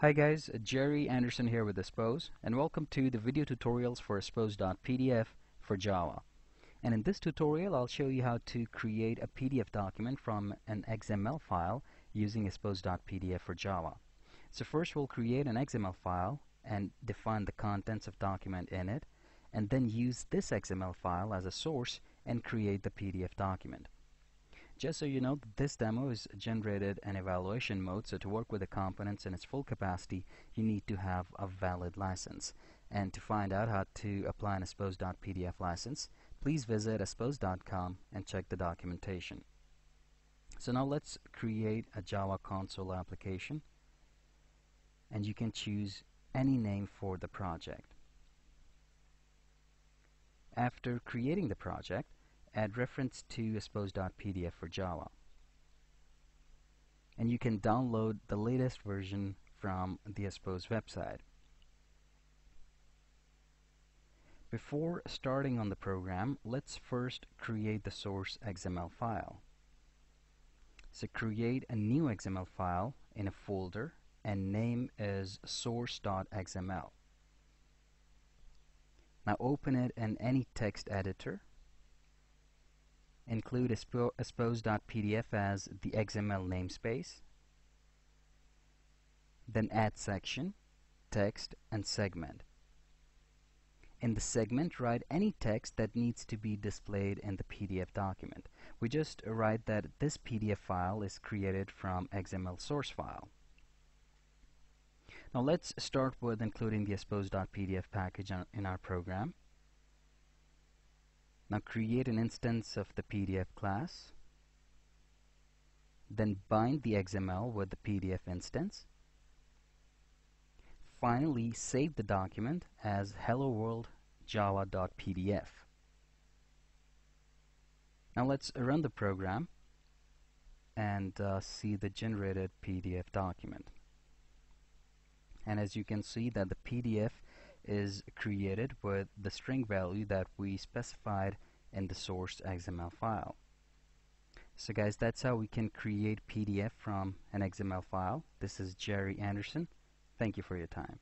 Hi guys, Jerry Anderson here with Aspose and welcome to the video tutorials for Aspose.pdf for Java. And in this tutorial I'll show you how to create a PDF document from an XML file using Aspose.pdf for Java. So first we'll create an XML file and define the contents of document in it and then use this XML file as a source and create the PDF document. Just so you know, this demo is generated in evaluation mode, so to work with the components in its full capacity, you need to have a valid license. And to find out how to apply an Aspose.pdf license, please visit aspose.com and check the documentation. So now let's create a Java console application, and you can choose any name for the project. After creating the project, add reference to Aspose.pdf for Java. And you can download the latest version from the Aspose website. Before starting on the program, let's first create the source XML file. So create a new XML file in a folder and name is source.xml. Now open it in any text editor include aspose.pdf as the XML namespace, then add section, text, and segment. In the segment, write any text that needs to be displayed in the PDF document. We just write that this PDF file is created from XML source file. Now let's start with including the aspose.pdf package in our program. Now create an instance of the PDF class, then bind the XML with the PDF instance. Finally, save the document as hello world java.pdf. Now let's run the program and uh, see the generated PDF document. And as you can see that the PDF is created with the string value that we specified in the source XML file. So guys, that's how we can create PDF from an XML file. This is Jerry Anderson. Thank you for your time.